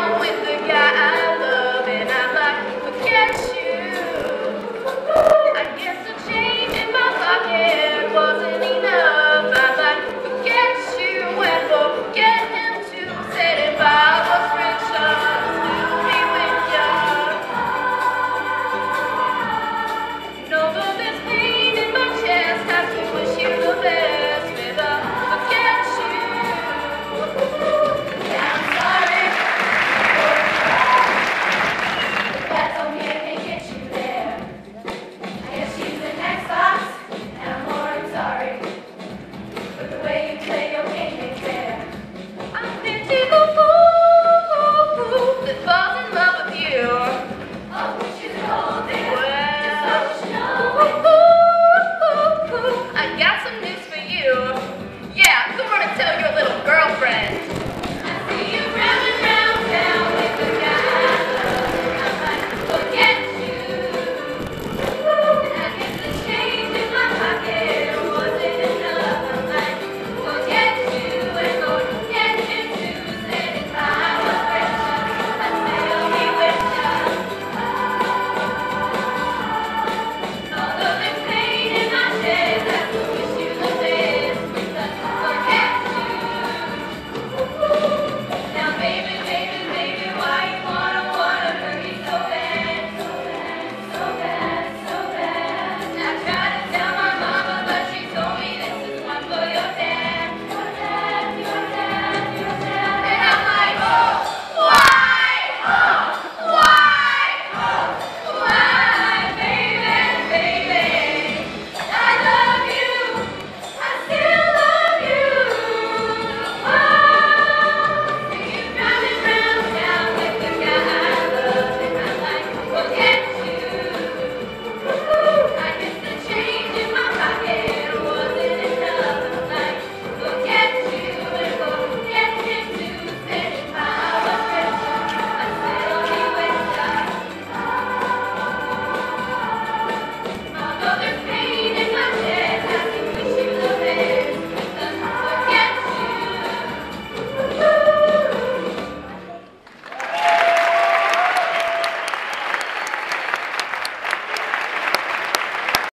out with